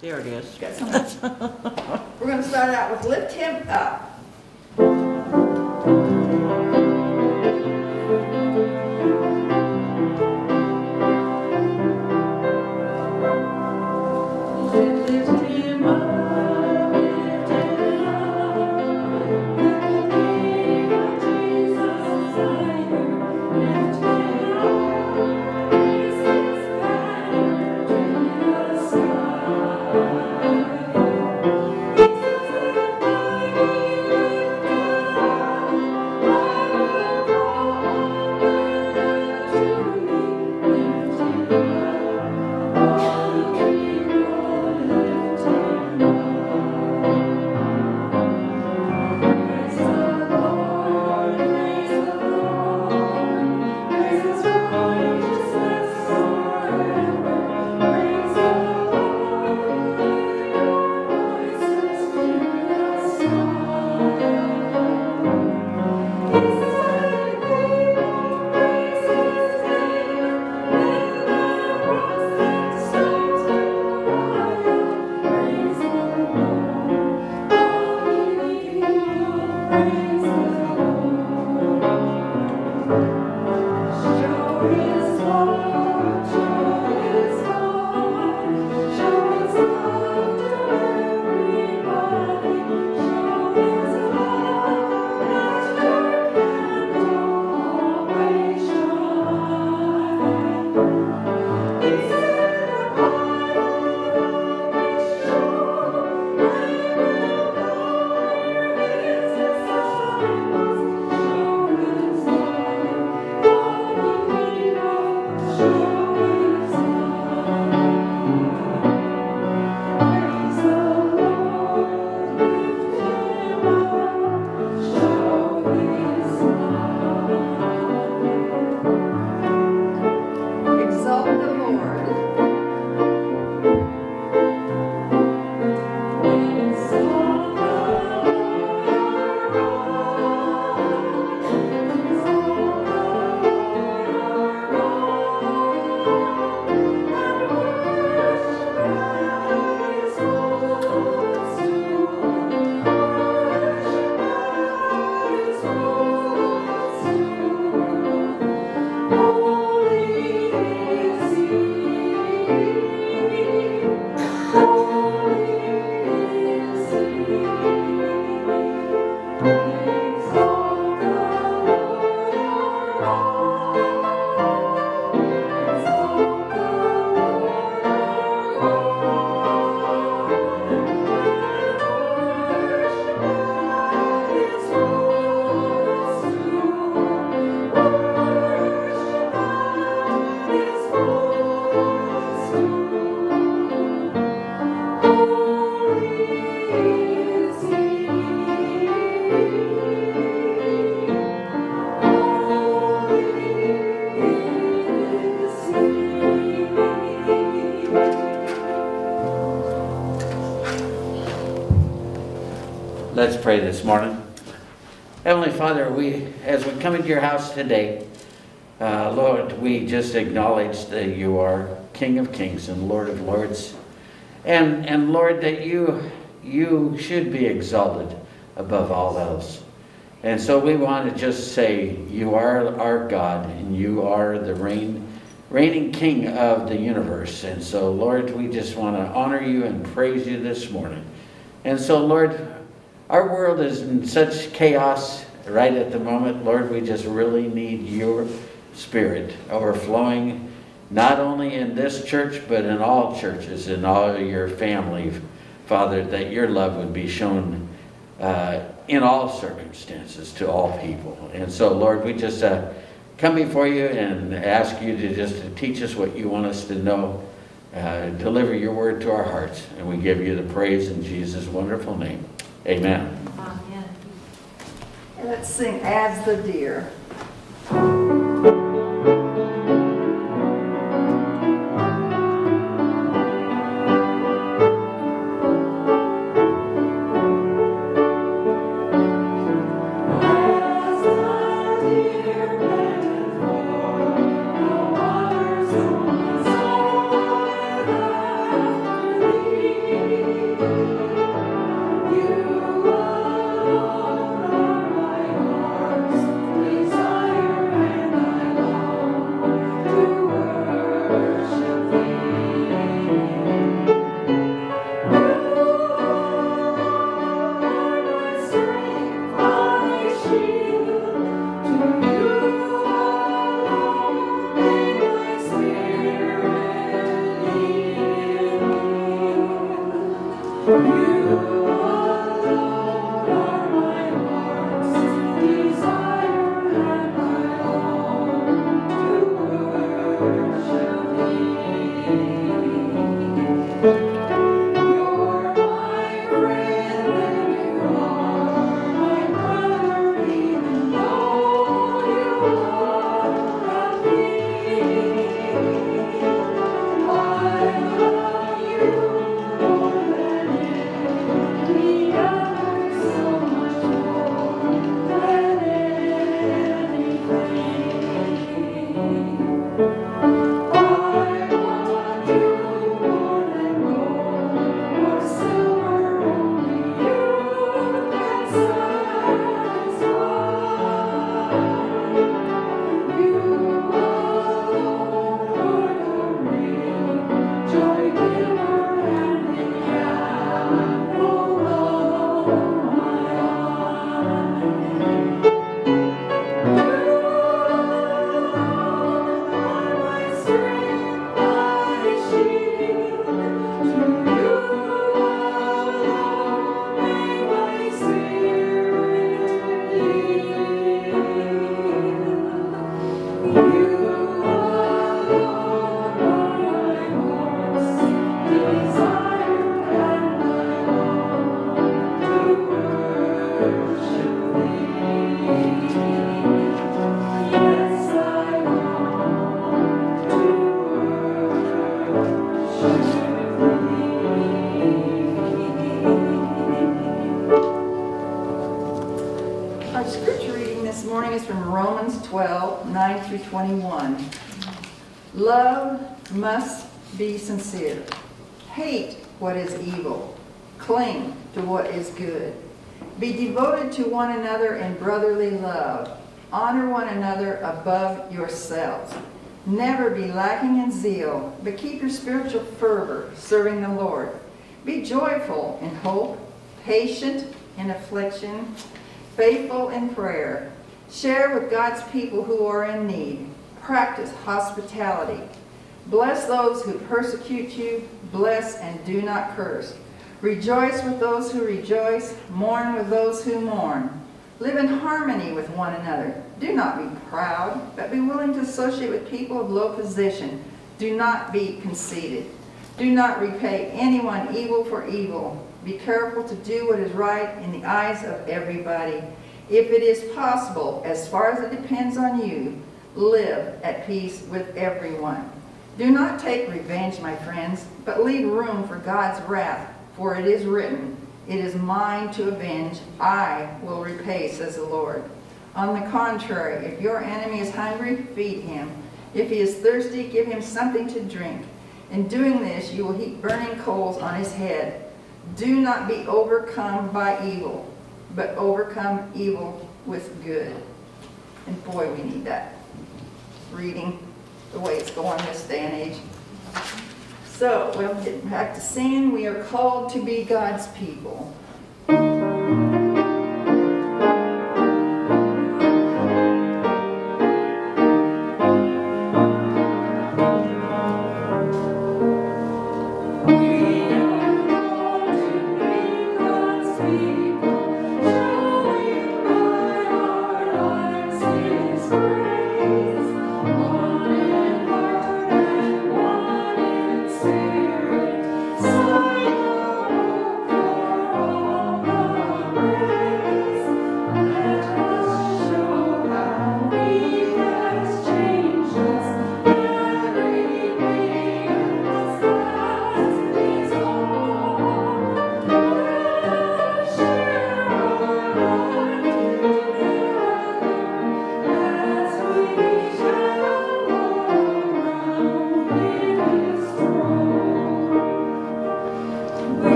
There it is. We're gonna start out with lift him up. Pray this morning. Heavenly Father, we, as we come into your house today, uh, Lord, we just acknowledge that you are King of Kings and Lord of Lords, and and Lord, that you you should be exalted above all else. And so we want to just say, you are our God, and you are the reign, reigning King of the universe. And so, Lord, we just want to honor you and praise you this morning. And so, Lord, our world is in such chaos right at the moment. Lord, we just really need your spirit overflowing, not only in this church, but in all churches, in all your family, Father, that your love would be shown uh, in all circumstances to all people. And so, Lord, we just uh, come before you and ask you to just to teach us what you want us to know. Uh, deliver your word to our hearts, and we give you the praise in Jesus' wonderful name. Amen. Amen. Let's sing As the Deer. Sincere. Hate what is evil. Cling to what is good. Be devoted to one another in brotherly love. Honor one another above yourselves. Never be lacking in zeal, but keep your spiritual fervor serving the Lord. Be joyful in hope, patient in affliction, faithful in prayer. Share with God's people who are in need. Practice hospitality. Bless those who persecute you. Bless and do not curse. Rejoice with those who rejoice. Mourn with those who mourn. Live in harmony with one another. Do not be proud, but be willing to associate with people of low position. Do not be conceited. Do not repay anyone evil for evil. Be careful to do what is right in the eyes of everybody. If it is possible, as far as it depends on you, live at peace with everyone. Do not take revenge, my friends, but leave room for God's wrath, for it is written, It is mine to avenge, I will repay, says the Lord. On the contrary, if your enemy is hungry, feed him. If he is thirsty, give him something to drink. In doing this, you will heap burning coals on his head. Do not be overcome by evil, but overcome evil with good. And boy, we need that reading the way it's going this day and age. So, we'll get back to singing. We are called to be God's people.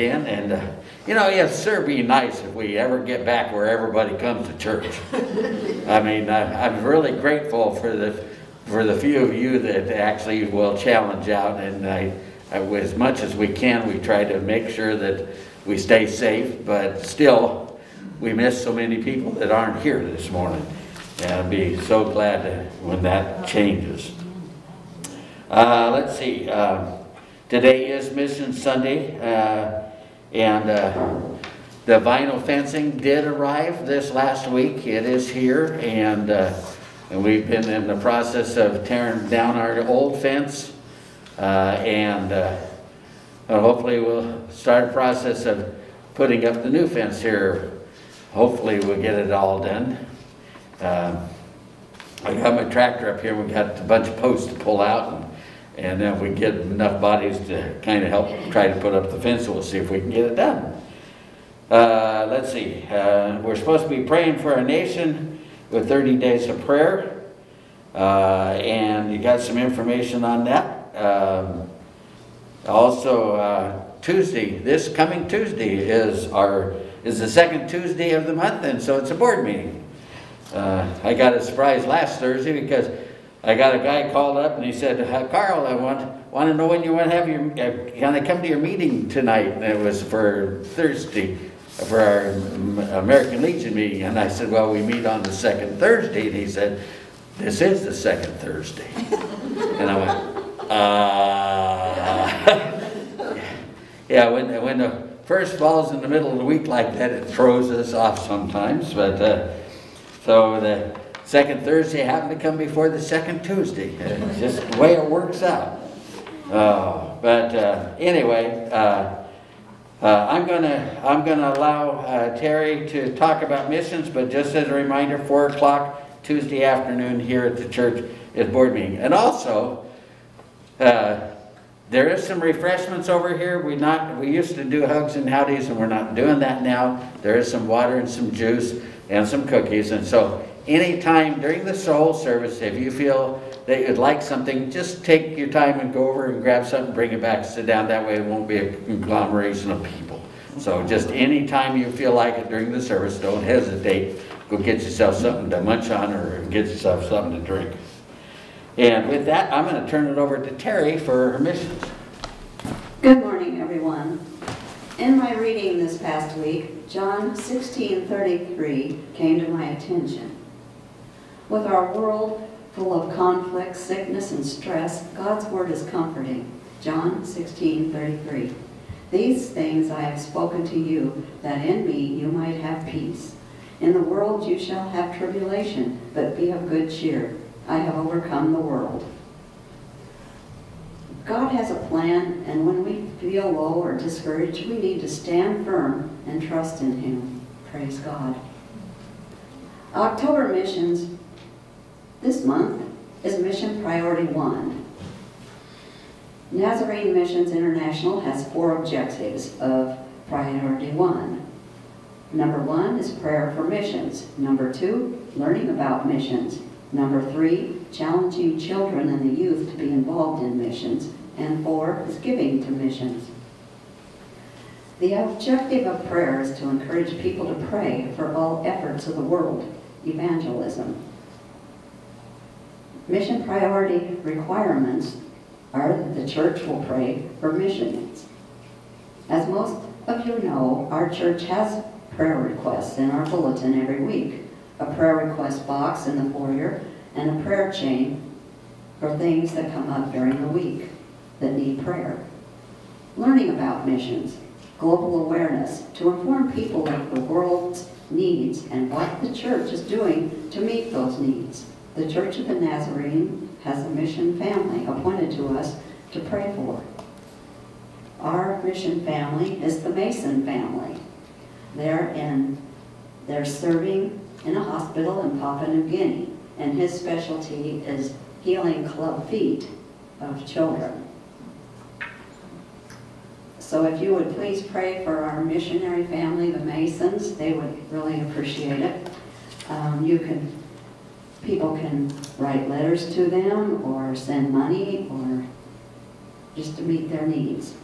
Again, and, uh, you know, yes, sir, be nice if we ever get back where everybody comes to church. I mean, I- I'm really grateful for the, for the few of you that actually will challenge out, and I, I- as much as we can, we try to make sure that we stay safe, but still, we miss so many people that aren't here this morning. And I'd be so glad when that changes. Uh, let's see, um, today is Mission Sunday, uh, and, uh, the vinyl fencing did arrive this last week. It is here, and, uh, and we've been in the process of tearing down our old fence. Uh, and, uh, hopefully we'll start a process of putting up the new fence here. Hopefully we'll get it all done. Um, I got my tractor up here, we got a bunch of posts to pull out, and, and then if we get enough bodies to kind of help try to put up the fence, we'll see if we can get it done. Uh, let's see, uh, we're supposed to be praying for our nation with 30 days of prayer. Uh, and you got some information on that. Um, also, uh, Tuesday, this coming Tuesday is our, is the second Tuesday of the month, and so it's a board meeting. Uh, I got a surprise last Thursday because I got a guy called up and he said, "Uh, Carl, I want, want to know when you want to have your, uh, can I come to your meeting tonight? And it was for Thursday, for our American Legion meeting. And I said, well, we meet on the second Thursday. And he said, this is the second Thursday. And I went, uh, yeah, when, when the first falls in the middle of the week like that, it throws us off sometimes. But, uh, so the second Thursday happened to come before the second Tuesday. It's just the way it works out. Uh, but uh, anyway, uh, uh, I'm gonna I'm gonna allow uh, Terry to talk about missions, but just as a reminder, four o'clock Tuesday afternoon here at the church is board meeting, and also. There is some refreshments over here. We not, we used to do hugs and howdies and we're not doing that now. There is some water and some juice and some cookies. And so anytime during the soul service, if you feel that you'd like something, just take your time and go over and grab something, bring it back, sit down. That way it won't be a conglomeration of people. So just anytime you feel like it during the service, don't hesitate. Go get yourself something to munch on or get yourself something to drink. And with that, I'm going to turn it over to Terry for her missions. Good morning, everyone. In my reading this past week, John 16:33 came to my attention. With our world full of conflict, sickness, and stress, God's word is comforting. John 16:33. These things I have spoken to you, that in me you might have peace. In the world you shall have tribulation, but be of good cheer. I have overcome the world. God has a plan, and when we feel low or discouraged, we need to stand firm and trust in Him. Praise God. October missions this month is Mission Priority One. Nazarene Missions International has four objectives of Priority One. Number one is prayer for missions. Number two, learning about missions. Number three, challenging children and the youth to be involved in missions. And four is giving to missions. The objective of prayer is to encourage people to pray for all efforts of the world, evangelism. Mission priority requirements are that the church will pray for missions. As most of you know, our church has prayer requests in our bulletin every week a prayer request box in the foyer, and a prayer chain for things that come up during the week that need prayer. Learning about missions, global awareness, to inform people of the world's needs and what the church is doing to meet those needs. The Church of the Nazarene has a mission family appointed to us to pray for. Our mission family is the Mason family. They're in, they're serving in a hospital in Papua New Guinea, and his specialty is healing club feet of children. So if you would please pray for our missionary family, the Masons, they would really appreciate it. Um, you can people can write letters to them or send money or just to meet their needs.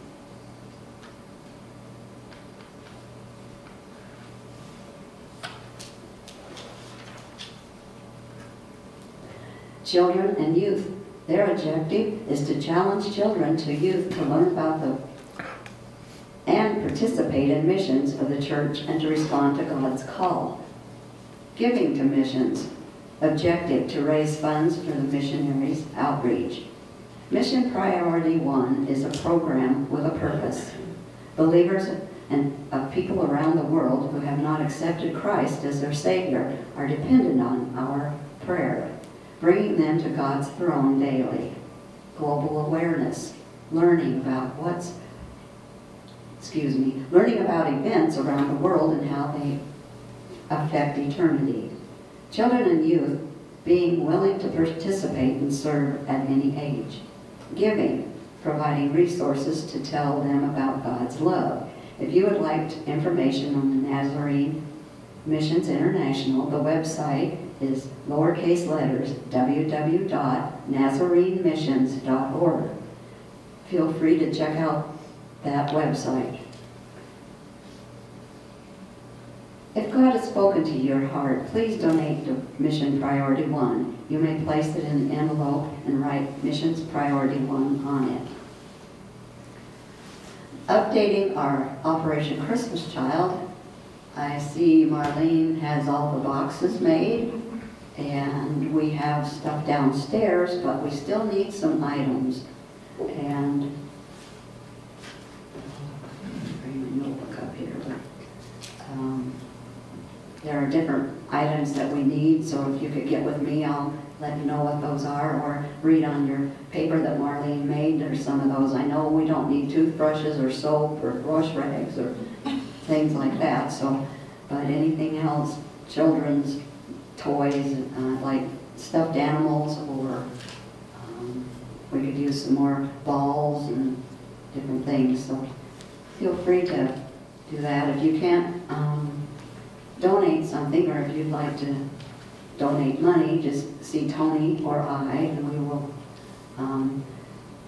Children and youth, their objective is to challenge children to youth to learn about the and participate in missions of the church and to respond to God's call. Giving to missions, objective to raise funds for the missionaries' outreach. Mission Priority One is a program with a purpose. Believers and of people around the world who have not accepted Christ as their Savior are dependent on our prayer, bringing them to God's throne daily. Global awareness, learning about what's excuse me, learning about events around the world and how they affect eternity. Children and youth being willing to participate and serve at any age. Giving, providing resources to tell them about God's love. If you would like information on the Nazarene Missions International, the website is lowercase letters www.nazarenemissions.org. Feel free to check out that website. If God has spoken to your heart, please donate to Mission Priority One. You may place it in an envelope and write Missions Priority One on it. Updating our Operation Christmas Child, I see Marlene has all the boxes made, and we have stuff downstairs, but we still need some items. And bring my notebook up here, but, um, there are different items that we need, so if you could get with me, I'll let you know what those are, or read on your paper that Marlene made, there's some of those. I know we don't need toothbrushes or soap or brush rags or things like that, so, but anything else, children's toys, uh, like stuffed animals, or, um, we could use some more balls and different things, so feel free to do that. If you can't um, donate something, or if you'd like to donate money, just see Tony or I, and we will um,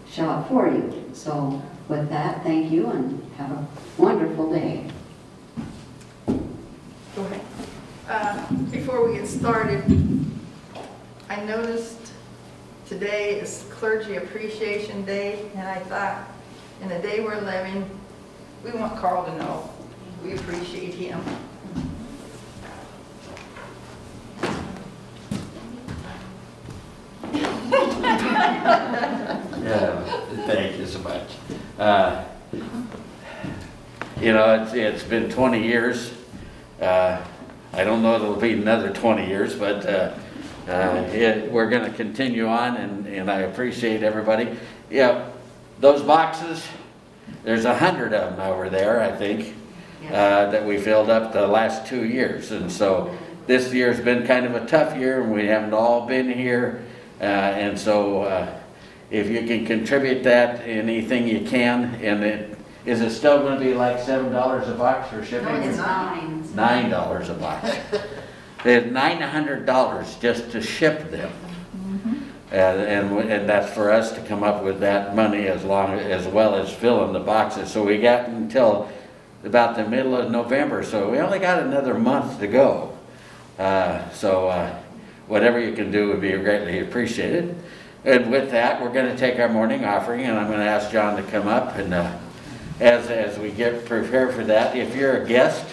shop for you. So with that, thank you, and have a wonderful day. Go ahead. Uh, Before we get started, I noticed today is Clergy Appreciation Day, and I thought, in the day we're living, we want Carl to know we appreciate him. Yeah, thank you so much. Uh, You know, it's, it's been 20 years. Uh, I don't know if it'll be another 20 years, but uh, uh, it- we're going to continue on, and, and I appreciate everybody. Yeah, those boxes, there's a hundred of them over there, I think, uh, that we filled up the last two years. And so this year's been kind of a tough year, and we haven't all been here. Uh, And so uh, if you can contribute that, anything you can, and it, is it still gonna be like seven dollars a box for shipping? No, it's nine. Nine dollars a box. There's nine hundred dollars just to ship them. And, and, and that's for us to come up with that money as long, as well as filling the boxes. So we got until about the middle of November, so we only got another month to go. Uh, so, uh, whatever you can do would be greatly appreciated. And with that, we're gonna take our morning offering, and I'm gonna ask John to come up, and, uh, as, as we get prepared for that, if you're a guest,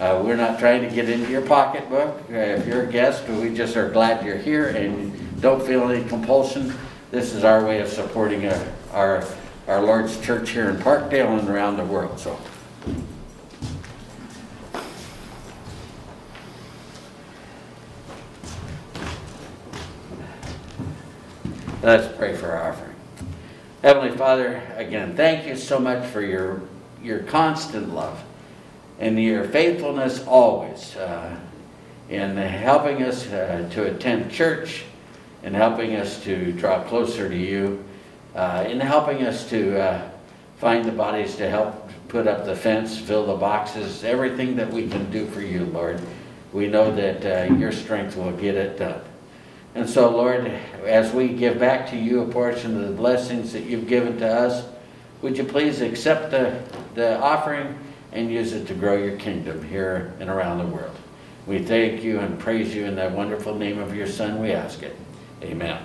uh, we're not trying to get into your pocketbook. Uh, If you're a guest, we just are glad you're here and don't feel any compulsion. This is our way of supporting uh, our, our Lord's church here in Parkdale and around the world, so. Let's pray for our offering. Heavenly Father, again, thank you so much for your, your constant love and your faithfulness always uh, in helping us uh, to attend church, in helping us to draw closer to you, uh, in helping us to uh, find the bodies to help put up the fence, fill the boxes, everything that we can do for you, Lord. We know that uh, your strength will get it done. And so, Lord, as we give back to you a portion of the blessings that you've given to us, would you please accept the, the offering and use it to grow your kingdom here and around the world? We thank you and praise you in that wonderful name of your Son, we ask it. Amen.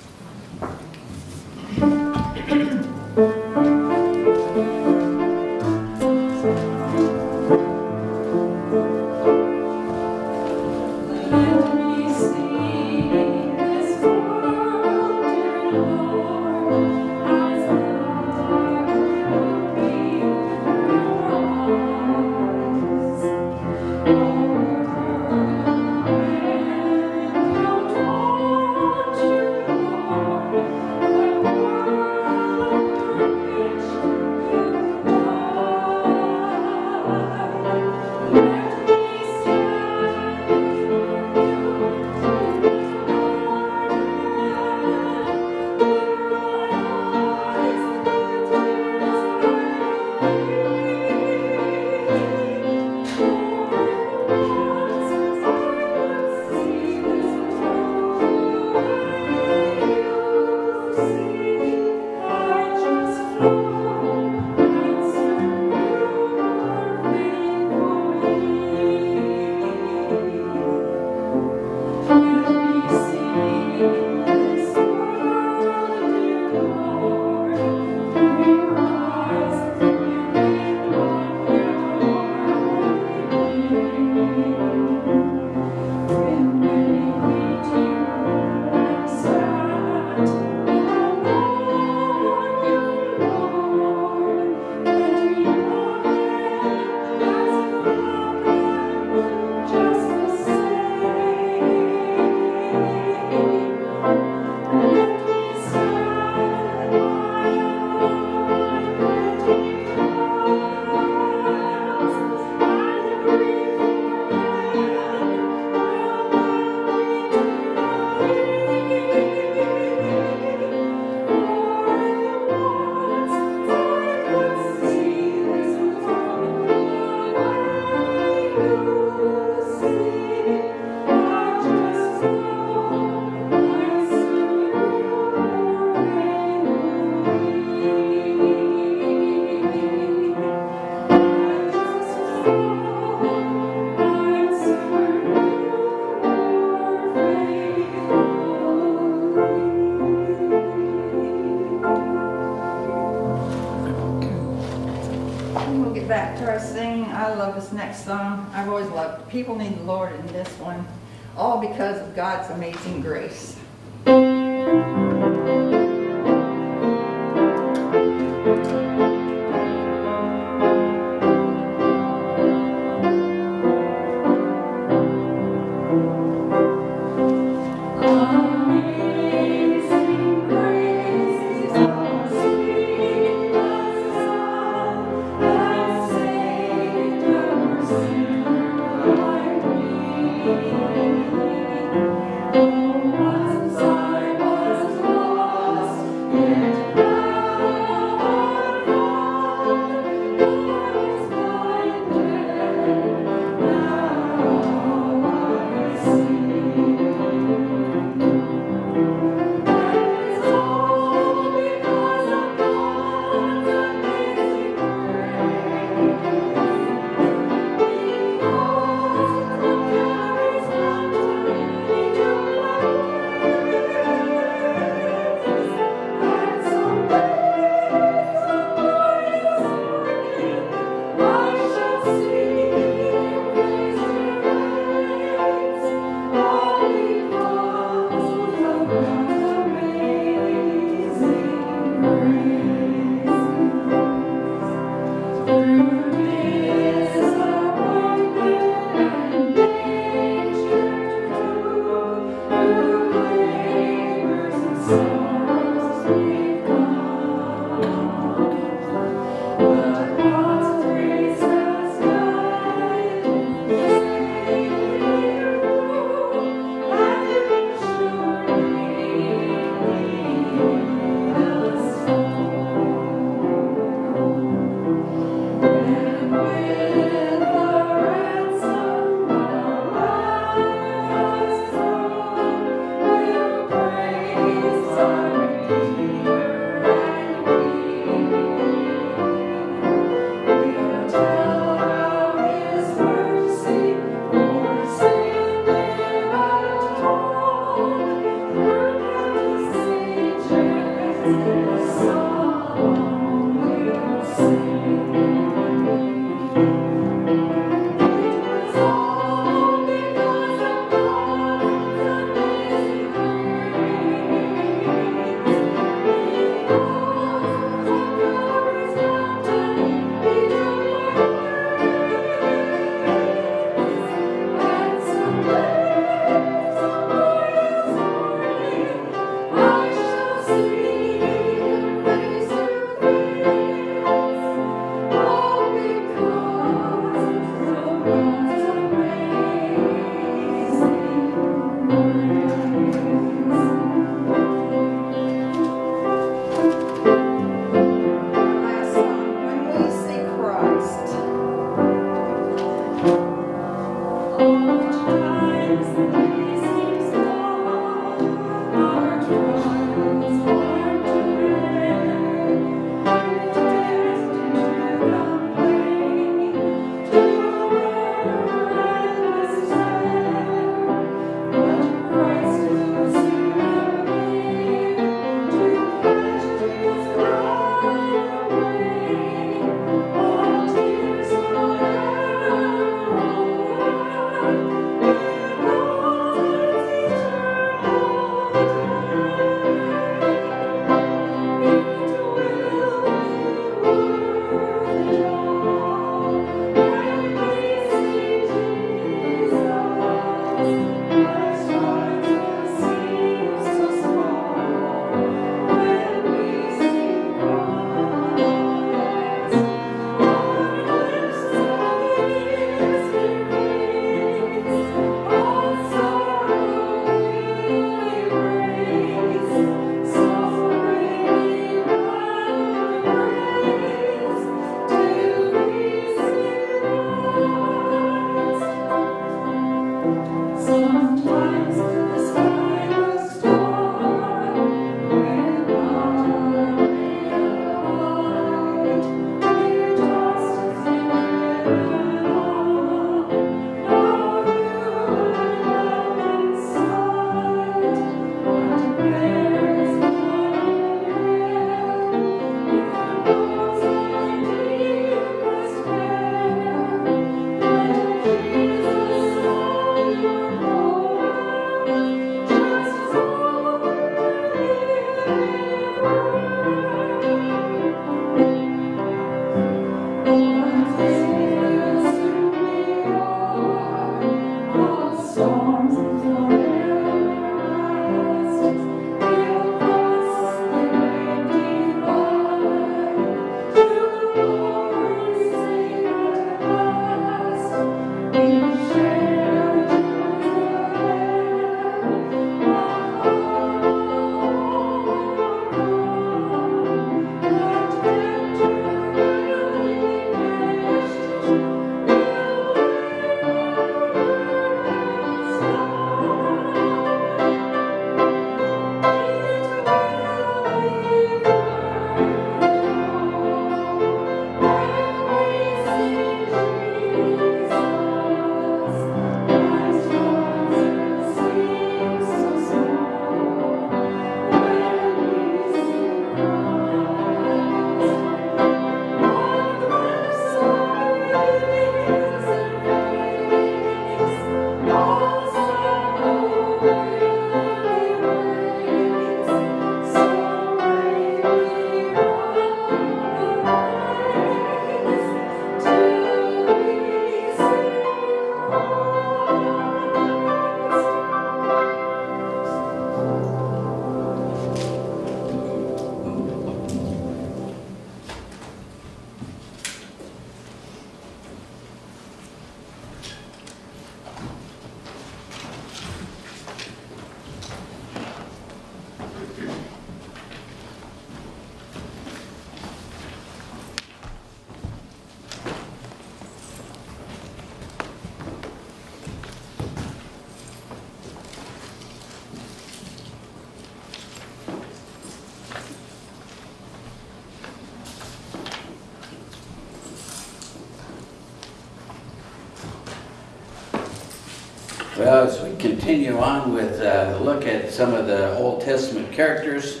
As we continue on with uh, a look at some of the Old Testament characters,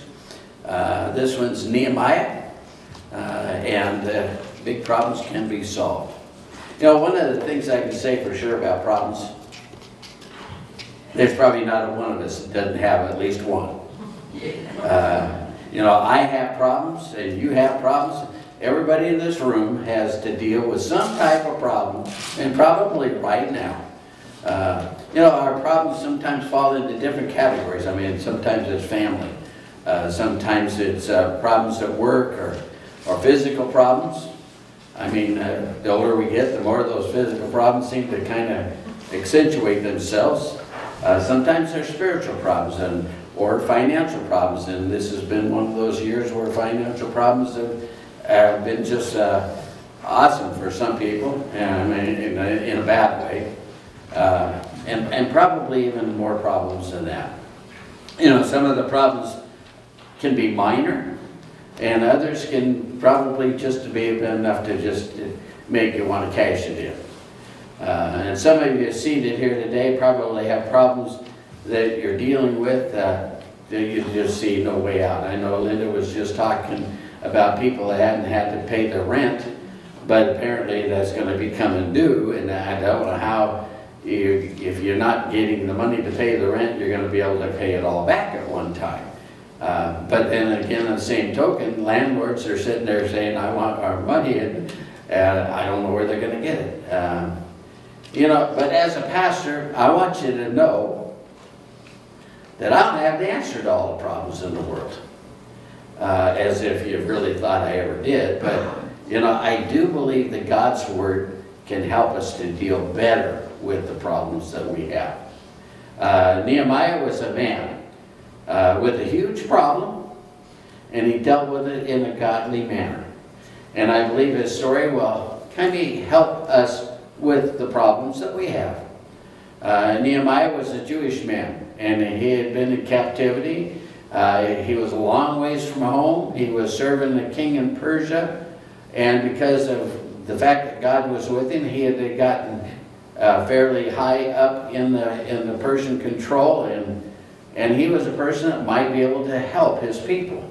uh, this one's Nehemiah, uh, and uh, big problems can be solved. You know, one of the things I can say for sure about problems, there's probably not a one of us that doesn't have at least one. Uh, You know, I have problems, and you have problems. Everybody in this room has to deal with some type of problem, and probably right now. Uh, You know, our problems sometimes fall into different categories. I mean, sometimes it's family. Uh, Sometimes it's uh, problems at work or, or physical problems. I mean, uh, the older we get, the more those physical problems seem to kind of accentuate themselves. Uh, Sometimes they're spiritual problems and, or financial problems, and this has been one of those years where financial problems have, have been just uh, awesome for some people, and I mean, in a, in a bad way. And, and probably even more problems than that. you know, some of the problems can be minor, and others can probably just be enough to just make you want to cash it in. Uh, and some of you seated here today, probably have problems that you're dealing with uh, that you just see no way out. I know Linda was just talking about people that hadn't had to pay their rent, but apparently that's going to be coming due, and I don't know how you, if you're not getting the money to pay the rent, you're going to be able to pay it all back at one time. Uh, but then again, on the same token, landlords are sitting there saying, I want our money, and uh, I don't know where they're going to get it. Um, you know, but as a pastor, I want you to know that I don't have the answer to all the problems in the world. Uh, as if you really thought I ever did. But, you know, I do believe that God's Word can help us to deal better with the problems that we have. Uh, Nehemiah was a man uh, with a huge problem, and he dealt with it in a godly manner. And I believe his story will kind of help us with the problems that we have. Uh, Nehemiah was a Jewish man, and he had been in captivity. Uh, he was a long ways from home. He was serving the king in Persia, and because of the fact that God was with him, he had gotten uh, fairly high up in the in the Persian control, and and he was a person that might be able to help his people.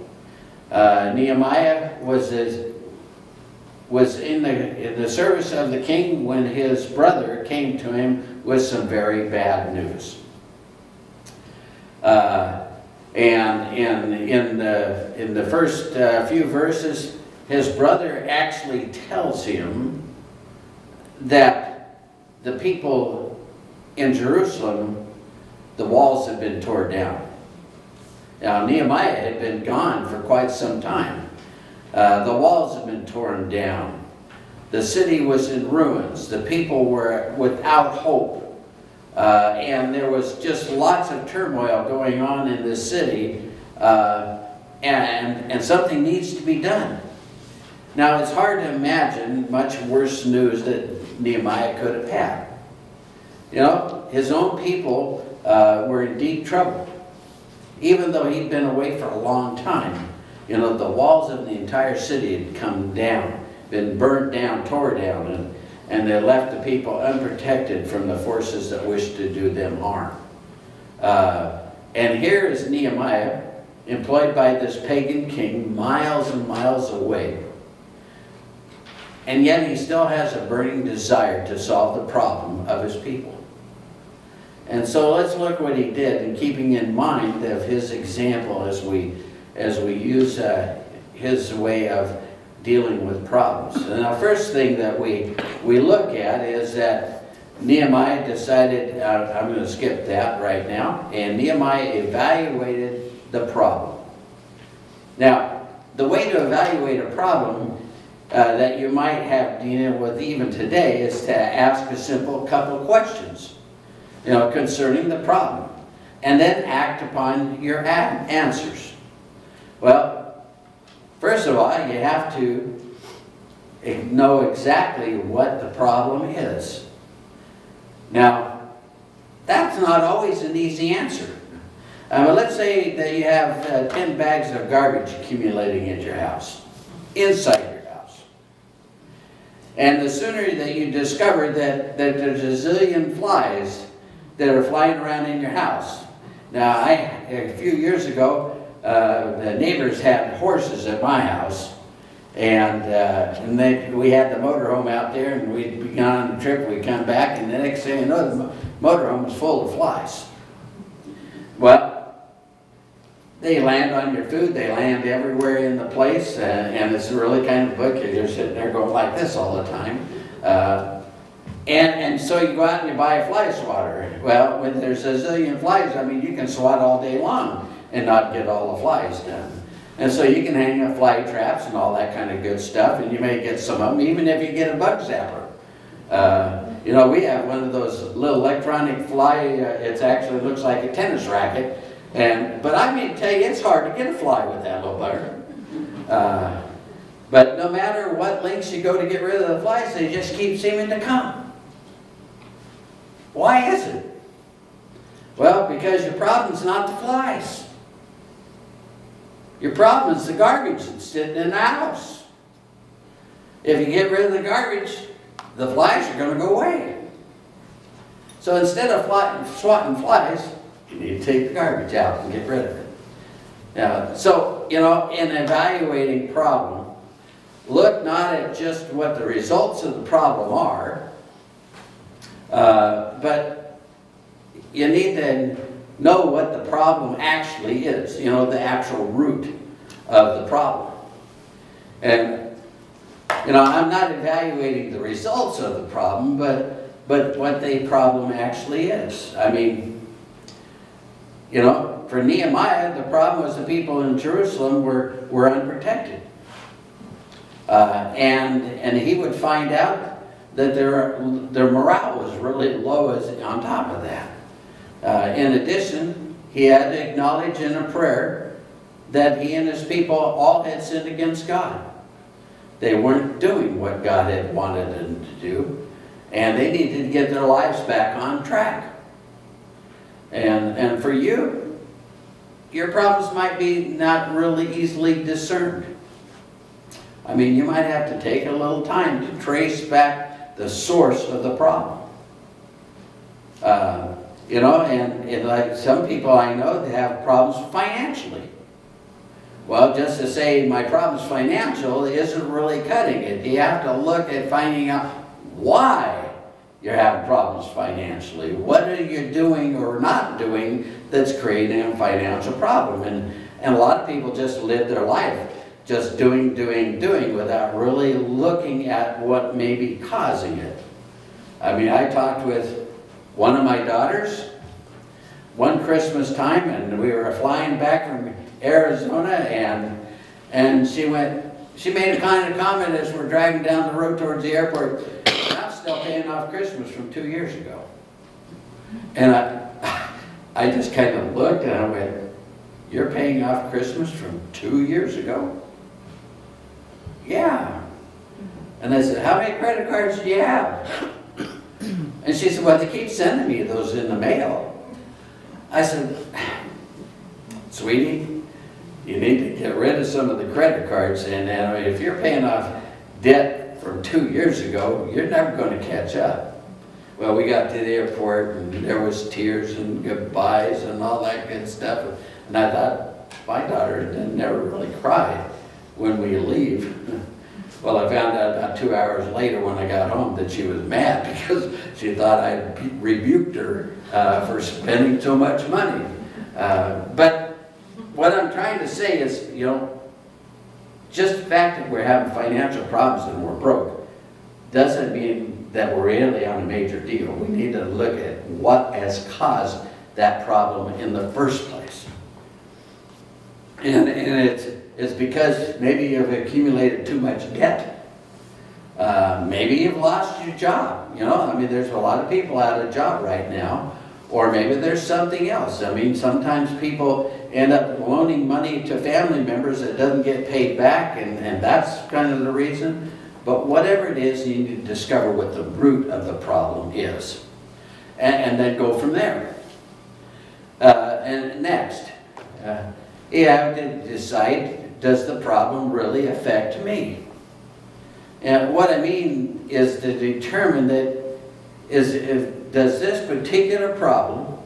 Uh, Nehemiah was as was in the, in the service of the king when his brother came to him with some very bad news. Uh, and in, in, the, in the first uh, few verses, his brother actually tells him that the people in Jerusalem, the walls had been torn down. Now, Nehemiah had been gone for quite some time. Uh, the walls had been torn down. The city was in ruins. The people were without hope. Uh, and there was just lots of turmoil going on in the city. Uh, and, and something needs to be done. Now, it's hard to imagine much worse news that Nehemiah could have had. You know, his own people uh, were in deep trouble. Even though he'd been away for a long time, you know, the walls of the entire city had come down, been burnt down, tore down, and, and they left the people unprotected from the forces that wished to do them harm. Uh, and here is Nehemiah, employed by this pagan king, miles and miles away. And yet he still has a burning desire to solve the problem of his people. And so let's look what he did, and keeping in mind of his example as we as we use uh, his way of dealing with problems. And the first thing that we, we look at is that Nehemiah decided, uh, I'm going to skip that right now, and Nehemiah evaluated the problem. Now, the way to evaluate a problem uh, that you might have dealing with even today is to ask a simple couple questions, you know, concerning the problem, and then act upon your answers. Well, first of all, you have to know exactly what the problem is. Now, that's not always an easy answer. Uh, let's say that you have uh, 10 bags of garbage accumulating at your house, house. And the sooner that you discover that, that there's a zillion flies that are flying around in your house. Now, I, a few years ago, uh, the neighbors had horses at my house, and, uh, and they, we had the motorhome out there, and we'd gone on a trip, we'd come back, and the next thing you know, the motorhome was full of flies. Well, they land on your food, they land everywhere in the place, uh, and it's really kind of book. You're sitting there going like this all the time. Uh, and, and so you go out and you buy a fly swatter. Well, when there's a zillion flies, I mean, you can swat all day long and not get all the flies done. And so you can hang up fly traps and all that kind of good stuff, and you may get some of them, even if you get a bug zapper. Uh, you know, we have one of those little electronic fly, uh, it actually looks like a tennis racket, and but I mean, to tell you, it's hard to get a fly with that little bugger. Uh, but no matter what lengths you go to get rid of the flies, they just keep seeming to come. Why is it? Well, because your problem's not the flies. Your problem is the garbage that's sitting in the house. If you get rid of the garbage, the flies are going to go away. So instead of swatting flies, you need to take the garbage out and get rid of it. Now, so, you know, in evaluating problem, look not at just what the results of the problem are, uh, but you need to know what the problem actually is, you know, the actual root of the problem. And, you know, I'm not evaluating the results of the problem, but, but what the problem actually is. I mean, you know, for Nehemiah, the problem was the people in Jerusalem were, were unprotected. Uh, and, and he would find out that their, their morale was really low as, on top of that. Uh, in addition, he had to acknowledge in a prayer that he and his people all had sinned against God. They weren't doing what God had wanted them to do, and they needed to get their lives back on track. And, and for you, your problems might be not really easily discerned. I mean, you might have to take a little time to trace back the source of the problem. Uh, you know, and, and like some people I know, they have problems financially. Well, just to say my problem's financial isn't really cutting it. You have to look at finding out why you're having problems financially. What are you doing or not doing that's creating a financial problem? And, and a lot of people just live their life just doing, doing, doing without really looking at what may be causing it. I mean, I talked with one of my daughters one Christmas time and we were flying back from Arizona and and she went she made a kind of comment as we're driving down the road towards the airport still paying off Christmas from two years ago. And I I just kind of looked and I went you're paying off Christmas from two years ago? Yeah. And I said how many credit cards do you have? And she said well they keep sending me those in the mail. I said, sweetie, you need to get rid of some of the credit cards and uh, if you're paying off debt from two years ago, you're never going to catch up. Well, we got to the airport and there was tears and goodbyes and all that good stuff. And I thought, my daughter never really cried when we leave. Well, I found out about two hours later when I got home that she was mad because she thought I rebuked her uh, for spending so much money. Uh, but what I'm trying to say is, you know, just the fact that we're having financial problems and we're broke doesn't mean that we're really on a major deal. We need to look at what has caused that problem in the first place. And, and it's, it's because maybe you've accumulated too much debt. Uh, maybe you've lost your job. You know, I mean, there's a lot of people out of job right now. Or maybe there's something else. I mean, sometimes people end up loaning money to family members that doesn't get paid back, and, and that's kind of the reason. But whatever it is, you need to discover what the root of the problem is. And, and then go from there. Uh, and next, uh, you have to decide, does the problem really affect me? And what I mean is to determine that is if, does this particular problem,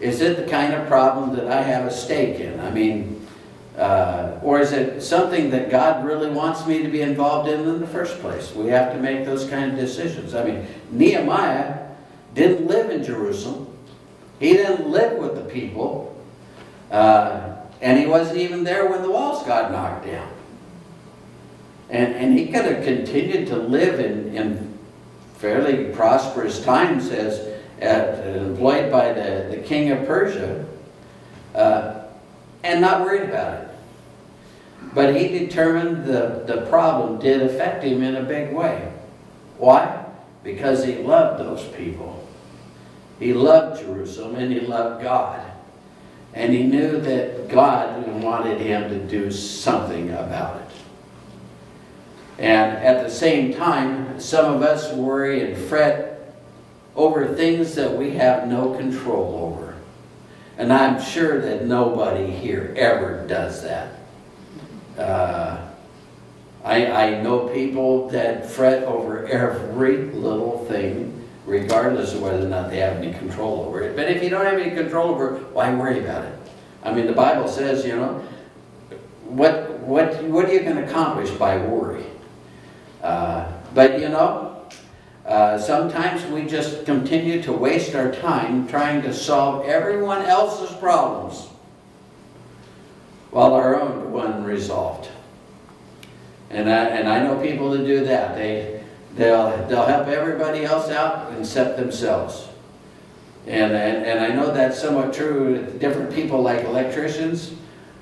is it the kind of problem that I have a stake in? I mean, uh, or is it something that God really wants me to be involved in in the first place? We have to make those kind of decisions. I mean, Nehemiah didn't live in Jerusalem. He didn't live with the people. Uh, and he wasn't even there when the walls got knocked down. And, and he could have continued to live in, in fairly prosperous times as uh, employed by the, the king of Persia uh, and not worried about it. But he determined the, the problem did affect him in a big way. Why? Because he loved those people. He loved Jerusalem and he loved God. And he knew that God wanted him to do something about it. And at the same time, some of us worry and fret over things that we have no control over. And I'm sure that nobody here ever does that. Uh, I, I know people that fret over every little thing, regardless of whether or not they have any control over it. But if you don't have any control over it, why worry about it? I mean, the Bible says, you know, what, what, what are you going to accomplish by worry? Uh, but you know, uh, sometimes we just continue to waste our time trying to solve everyone else's problems while our own one unresolved. And I, and I know people that do that. They, they'll, they'll help everybody else out except themselves. And, and, and I know that's somewhat true with different people like electricians.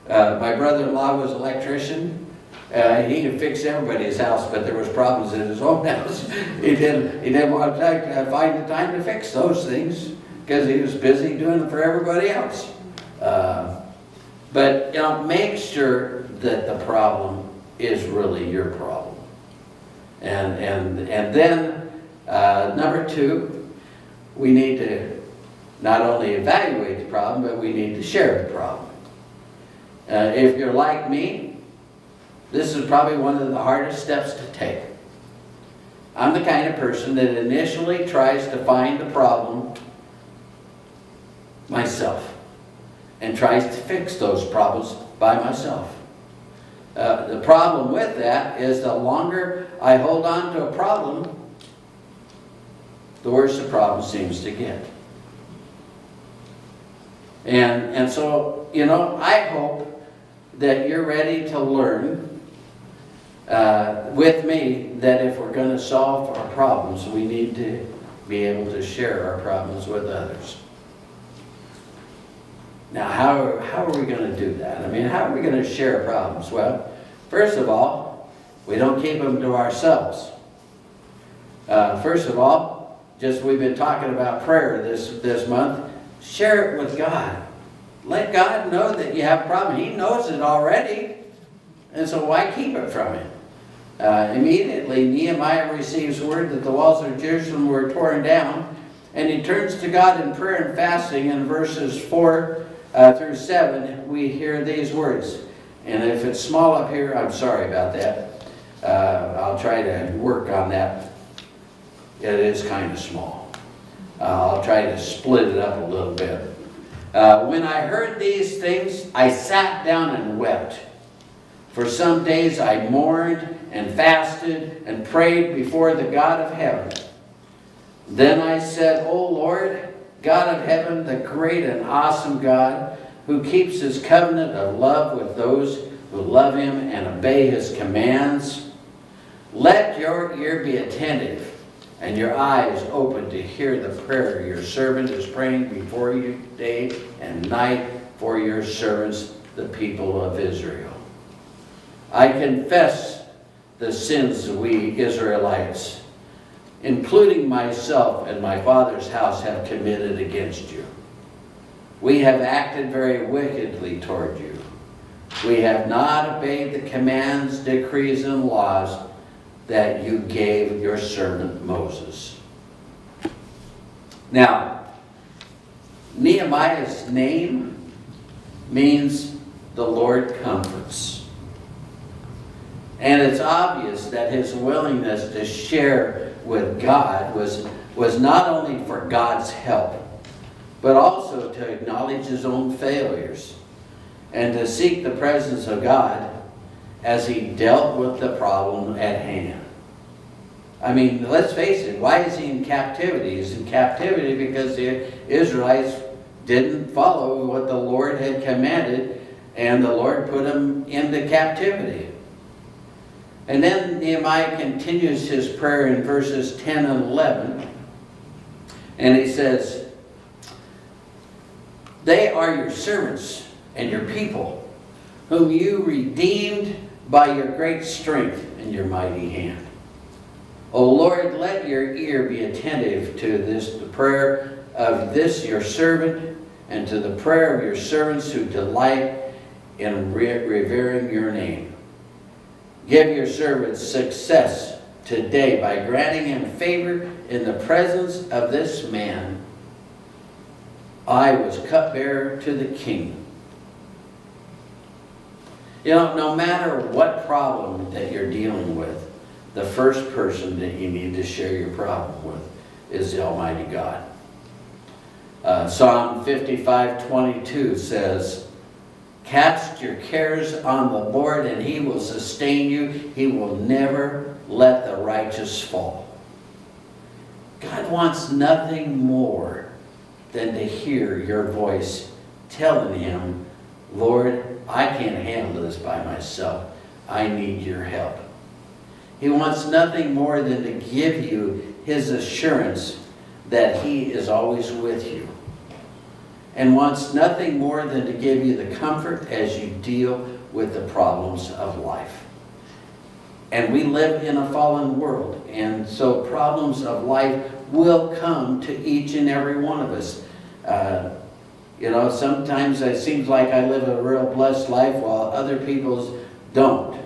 Uh, my brother-in-law was an electrician. Uh, he could fix everybody's house, but there was problems in his own house. he didn't, he didn't want to uh, find the time to fix those things because he was busy doing it for everybody else. Uh, but, you know, make sure that the problem is really your problem. And, and, and then, uh, number two, we need to not only evaluate the problem, but we need to share the problem. Uh, if you're like me, this is probably one of the hardest steps to take. I'm the kind of person that initially tries to find the problem myself and tries to fix those problems by myself. Uh, the problem with that is the longer I hold on to a problem, the worse the problem seems to get. And, and so, you know, I hope that you're ready to learn uh, with me that if we're going to solve our problems, we need to be able to share our problems with others. Now, how, how are we going to do that? I mean, how are we going to share problems? Well, first of all, we don't keep them to ourselves. Uh, first of all, just we've been talking about prayer this, this month. Share it with God. Let God know that you have a problem. He knows it already. And so why keep it from him? Uh, immediately, Nehemiah receives word that the walls of Jerusalem were torn down, and he turns to God in prayer and fasting. In verses 4 uh, through 7, we hear these words. And if it's small up here, I'm sorry about that. Uh, I'll try to work on that. It is kind of small. Uh, I'll try to split it up a little bit. Uh, when I heard these things, I sat down and wept. For some days I mourned and fasted and prayed before the God of heaven. Then I said, O Lord, God of heaven, the great and awesome God, who keeps his covenant of love with those who love him and obey his commands, let your ear be attentive and your eyes open to hear the prayer your servant is praying before you day and night for your servants, the people of Israel. I confess the sins we Israelites, including myself and my father's house, have committed against you. We have acted very wickedly toward you. We have not obeyed the commands, decrees, and laws that you gave your servant Moses. Now, Nehemiah's name means the Lord comforts. And it's obvious that his willingness to share with God was, was not only for God's help, but also to acknowledge his own failures and to seek the presence of God as he dealt with the problem at hand. I mean, let's face it, why is he in captivity? He's in captivity because the Israelites didn't follow what the Lord had commanded, and the Lord put them into captivity. And then Nehemiah continues his prayer in verses 10 and 11, and he says, They are your servants and your people, whom you redeemed by your great strength and your mighty hand. O Lord, let your ear be attentive to this the prayer of this your servant and to the prayer of your servants who delight in re revering your name. Give your servant success today by granting him favor in the presence of this man. I was cupbearer to the king. You know, no matter what problem that you're dealing with, the first person that you need to share your problem with is the Almighty God. Uh, Psalm 55 22 says, Cast your cares on the Lord, and he will sustain you. He will never let the righteous fall. God wants nothing more than to hear your voice telling him, Lord, I can't handle this by myself. I need your help. He wants nothing more than to give you his assurance that he is always with you. And wants nothing more than to give you the comfort as you deal with the problems of life. And we live in a fallen world, and so problems of life will come to each and every one of us. Uh, you know, sometimes it seems like I live a real blessed life while other people's don't.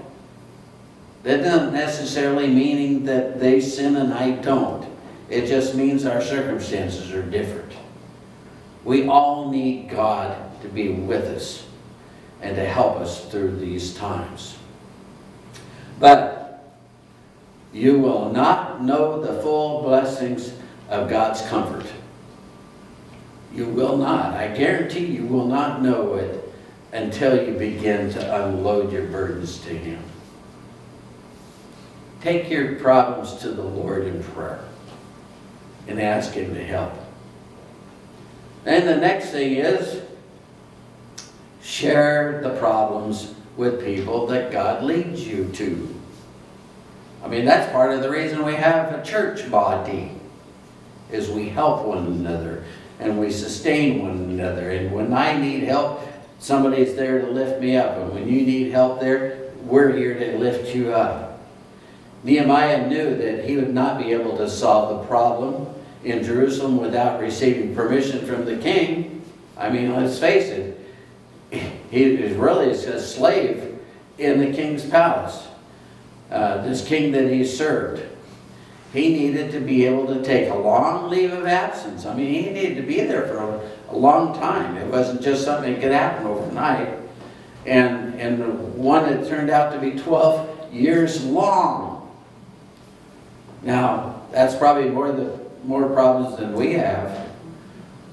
That doesn't necessarily mean that they sin and I don't. It just means our circumstances are different. We all need God to be with us and to help us through these times. But you will not know the full blessings of God's comfort. You will not. I guarantee you will not know it until you begin to unload your burdens to Him. Take your problems to the Lord in prayer and ask Him to help. And the next thing is share the problems with people that God leads you to. I mean, that's part of the reason we have a church body, is we help one another and we sustain one another. And when I need help, somebody's there to lift me up. And when you need help there, we're here to lift you up. Nehemiah knew that he would not be able to solve the problem in Jerusalem without receiving permission from the king. I mean, let's face it, he is really a slave in the king's palace. Uh, this king that he served. He needed to be able to take a long leave of absence. I mean, he needed to be there for a, a long time. It wasn't just something that could happen overnight. And, and one that turned out to be 12 years long. Now, that's probably more the more problems than we have.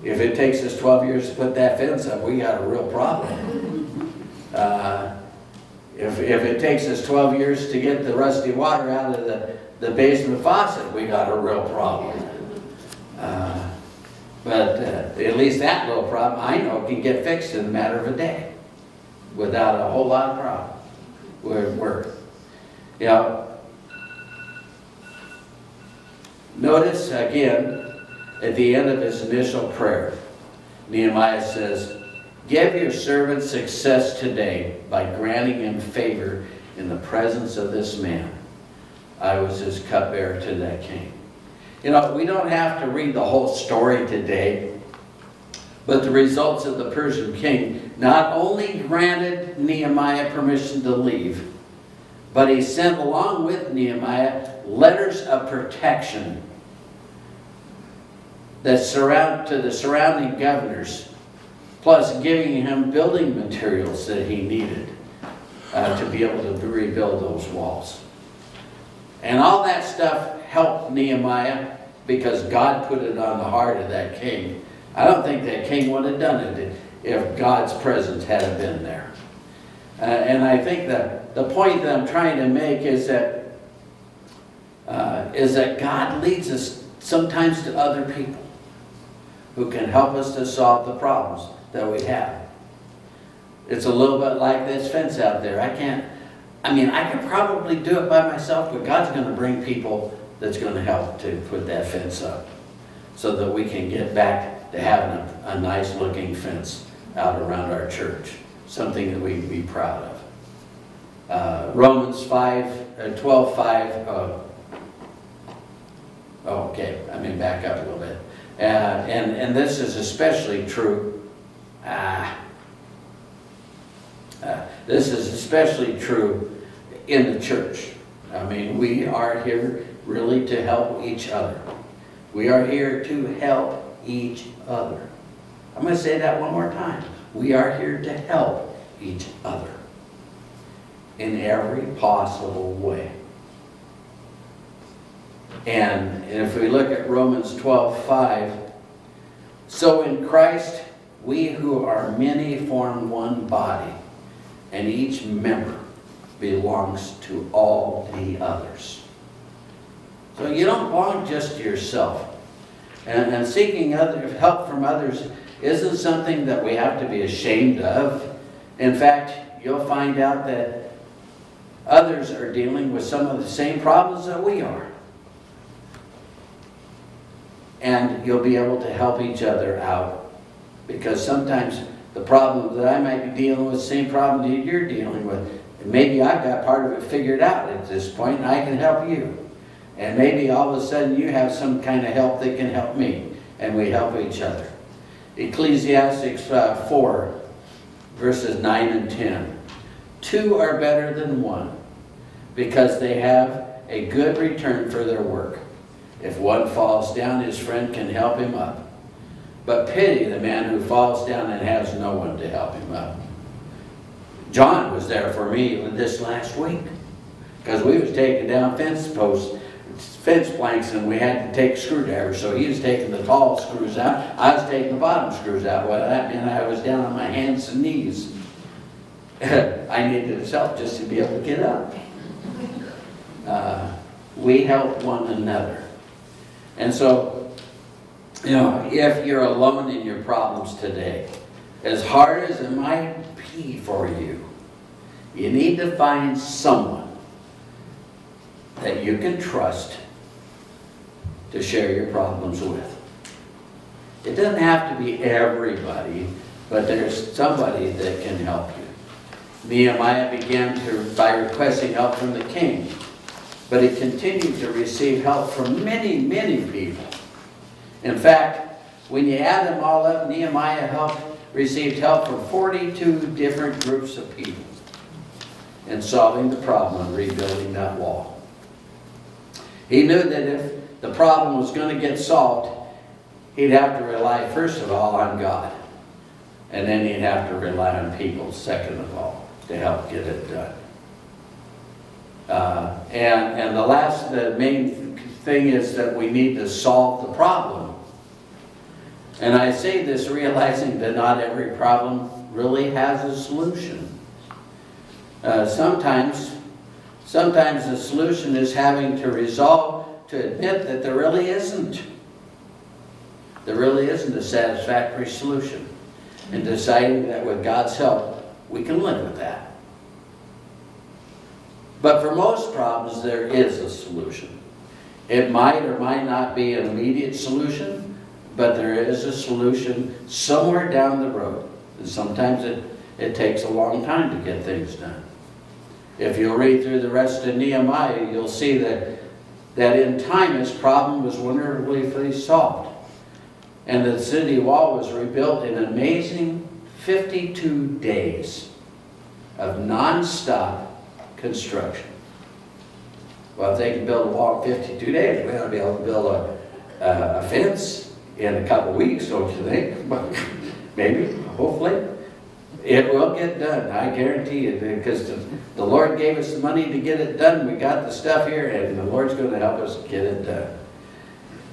If it takes us 12 years to put that fence up, we got a real problem. Uh, if, if it takes us 12 years to get the rusty water out of the, the basement faucet, we got a real problem. Uh, but uh, at least that little problem, I know, can get fixed in a matter of a day without a whole lot of problem. We're, we're, you know, Notice again at the end of his initial prayer, Nehemiah says, Give your servant success today by granting him favor in the presence of this man. I was his cupbearer to that king. You know, we don't have to read the whole story today, but the results of the Persian king not only granted Nehemiah permission to leave, but he sent along with Nehemiah letters of protection that surround to the surrounding governors, plus giving him building materials that he needed uh, to be able to rebuild those walls. And all that stuff helped Nehemiah because God put it on the heart of that king. I don't think that king would have done it if God's presence hadn't been there. Uh, and I think that the point that I'm trying to make is that uh, is that God leads us sometimes to other people who can help us to solve the problems that we have. It's a little bit like this fence out there. I can't, I mean, I could probably do it by myself, but God's going to bring people that's going to help to put that fence up so that we can get back to having a, a nice looking fence out around our church, something that we can be proud of. Uh, Romans 5, uh, 12, 5, uh, okay, I mean back up a little bit. Uh, and, and this is especially true. Uh, uh, this is especially true in the church. I mean, we are here really to help each other. We are here to help each other. I'm going to say that one more time. We are here to help each other. In every possible way. And if we look at Romans 12, 5, so in Christ we who are many form one body, and each member belongs to all the others. So you don't belong just to yourself. And, and seeking other, help from others isn't something that we have to be ashamed of. In fact, you'll find out that others are dealing with some of the same problems that we are. And you'll be able to help each other out. Because sometimes the problem that I might be dealing with, the same problem that you're dealing with, maybe I've got part of it figured out at this point, and I can help you. And maybe all of a sudden you have some kind of help that can help me, and we help each other. Ecclesiastes uh, 4, verses 9 and 10. Two are better than one, because they have a good return for their work. If one falls down, his friend can help him up. But pity the man who falls down and has no one to help him up. John was there for me this last week because we was taking down fence posts, fence planks, and we had to take screwdrivers. So he was taking the tall screws out. I was taking the bottom screws out. Well, that meant I was down on my hands and knees. I needed help just to be able to get up. Uh, we help one another. And so, you know, if you're alone in your problems today, as hard as it might be for you, you need to find someone that you can trust to share your problems with. It doesn't have to be everybody, but there's somebody that can help you. Nehemiah began to, by requesting help from the king, but he continued to receive help from many, many people. In fact, when you add them all up, Nehemiah helped, received help from 42 different groups of people in solving the problem of rebuilding that wall. He knew that if the problem was going to get solved, he'd have to rely first of all on God. And then he'd have to rely on people second of all to help get it done. Uh, and, and the last, the main thing is that we need to solve the problem. And I say this realizing that not every problem really has a solution. Uh, sometimes, sometimes the solution is having to resolve to admit that there really isn't. There really isn't a satisfactory solution. And deciding that with God's help, we can live with that. But for most problems, there is a solution. It might or might not be an immediate solution, but there is a solution somewhere down the road. And sometimes it, it takes a long time to get things done. If you'll read through the rest of Nehemiah, you'll see that, that in time his problem was wonderfully solved. And the city wall was rebuilt in amazing 52 days of non-stop construction. Well, if they can build a wall in 52 days, we ought to be able to build a, a, a fence in a couple weeks, don't you think? Maybe, hopefully. It will get done, I guarantee you, because the, the Lord gave us the money to get it done. We got the stuff here, and the Lord's going to help us get it done.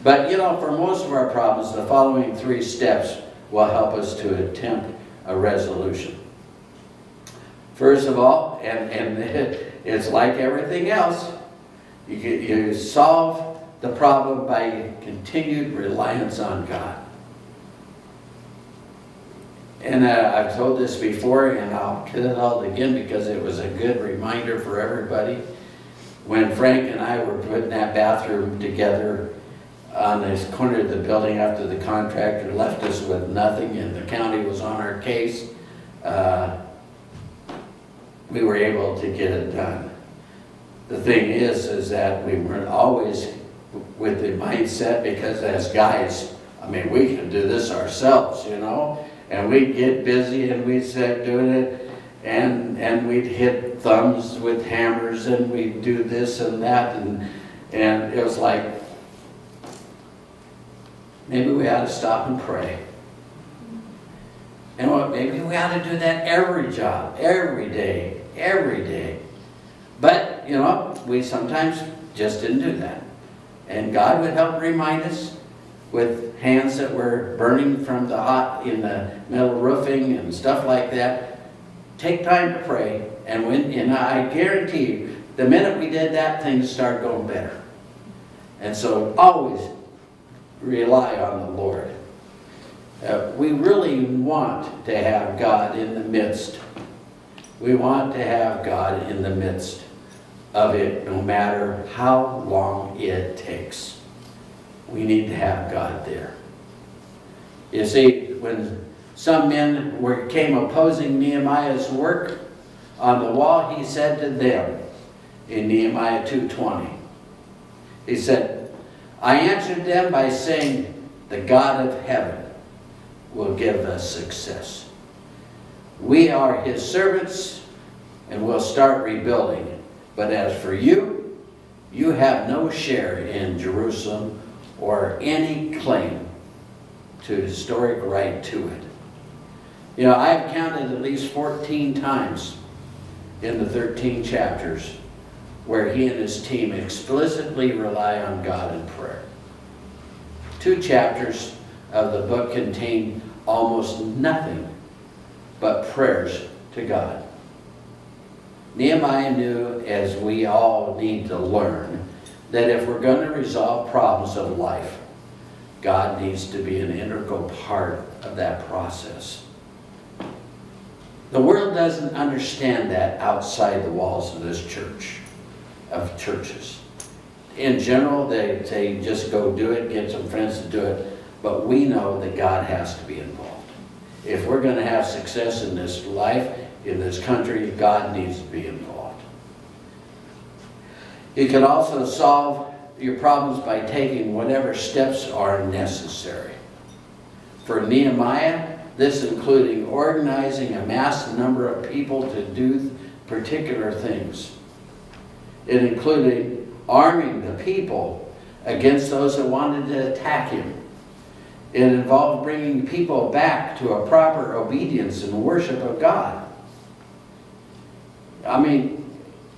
But, you know, for most of our problems, the following three steps will help us to attempt a resolution. First of all, and, and it's like everything else, you, you solve the problem by continued reliance on God. And uh, I've told this before, and I'll tell it again because it was a good reminder for everybody. When Frank and I were putting that bathroom together on this corner of the building after the contractor left us with nothing and the county was on our case, uh, we were able to get it done. The thing is, is that we weren't always with the mindset because as guys, I mean, we can do this ourselves, you know? And we'd get busy and we'd start doing it and, and we'd hit thumbs with hammers and we'd do this and that and, and it was like, maybe we ought to stop and pray. And what, maybe we ought to do that every job, every day, every day. But, you know, we sometimes just didn't do that. And God would help remind us with hands that were burning from the hot in the metal roofing and stuff like that. Take time to pray, and when and I guarantee you, the minute we did that, things started going better. And so always rely on the Lord. Uh, we really want to have God in the midst. We want to have God in the midst of it, no matter how long it takes. We need to have God there. You see, when some men were, came opposing Nehemiah's work on the wall, he said to them in Nehemiah 2.20, he said, I answered them by saying, the God of heaven will give us success. We are his servants and we'll start rebuilding. But as for you, you have no share in Jerusalem or any claim to historic right to it. You know, I've counted at least 14 times in the 13 chapters where he and his team explicitly rely on God in prayer. Two chapters of the book contain almost nothing but prayers to God. Nehemiah knew, as we all need to learn, that if we're going to resolve problems of life, God needs to be an integral part of that process. The world doesn't understand that outside the walls of this church, of churches. In general, they, they just go do it, get some friends to do it, but we know that God has to be involved. If we're going to have success in this life, in this country, God needs to be involved. He can also solve your problems by taking whatever steps are necessary. For Nehemiah, this including organizing a mass number of people to do particular things. It included arming the people against those that wanted to attack him. It involved bringing people back to a proper obedience and worship of God. I mean,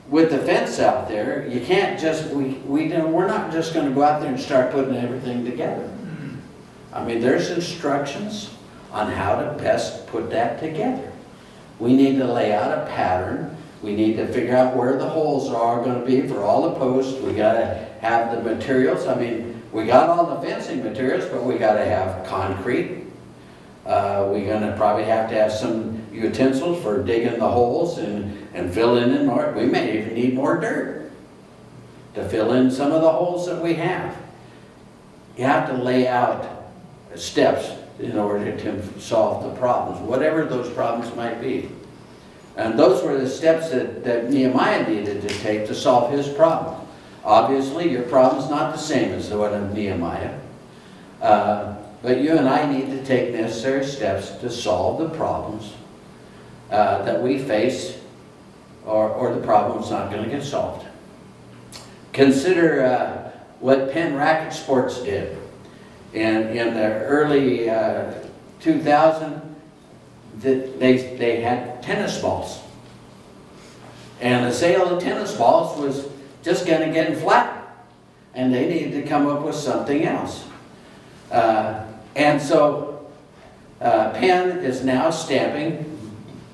with the fence out there, you can't just, we, we, we're not just going to go out there and start putting everything together. I mean, there's instructions on how to best put that together. We need to lay out a pattern. We need to figure out where the holes are going to be for all the posts. We got to have the materials. I mean, we got all the fencing materials, but we got to have concrete. Uh, we're going to probably have to have some utensils for digging the holes and, and filling in more. We may even need more dirt to fill in some of the holes that we have. You have to lay out steps in order to solve the problems, whatever those problems might be. And those were the steps that, that Nehemiah needed to take to solve his problem. Obviously, your problem is not the same as the one of Nehemiah. Uh, but you and I need to take necessary steps to solve the problems uh, that we face or, or the problem's not going to get solved. Consider uh, what Penn Racket Sports did. In, in the early uh, 2000, that they, they had tennis balls. And the sale of tennis balls was just kind of getting flat. And they needed to come up with something else. Uh, and so uh, Penn is now stamping